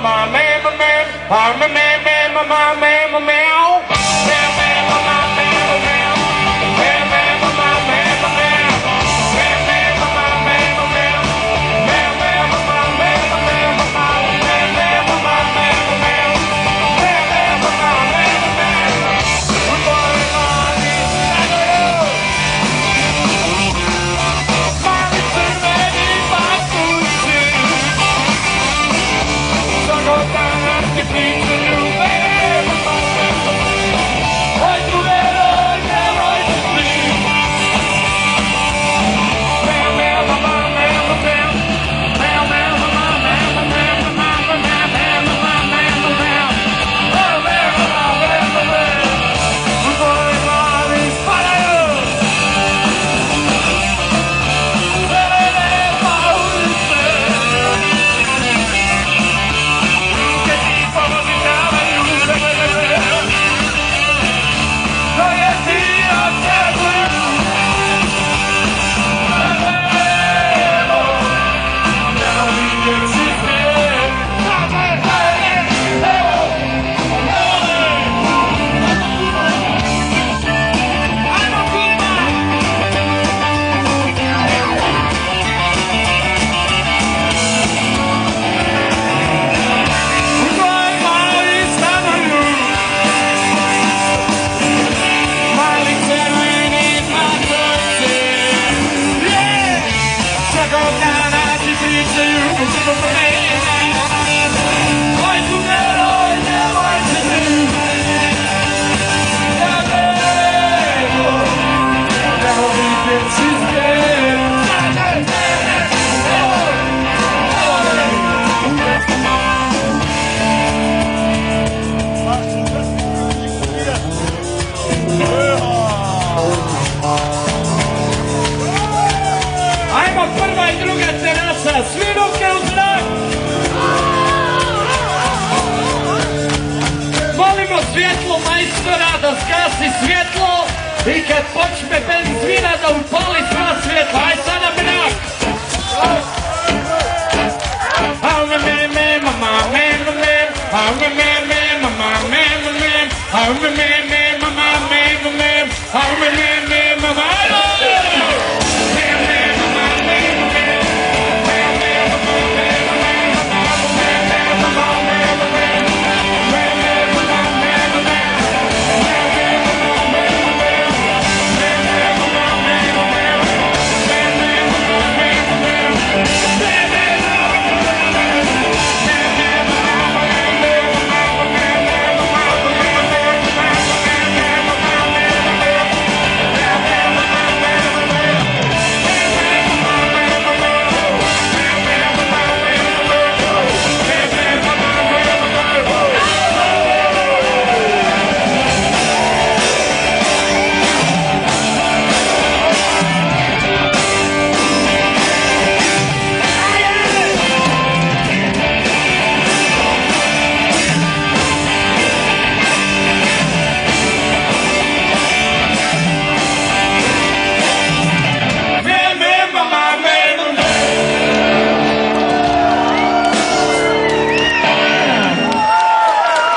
my man, my man, I'm man, man, my man, my man. ráda zkásí světlo, i keď počme byli zvínada, upali sva světla, aj sa na mňa. Haume me me mama me me, haume me me mama me me, haume me me mama me me, haume me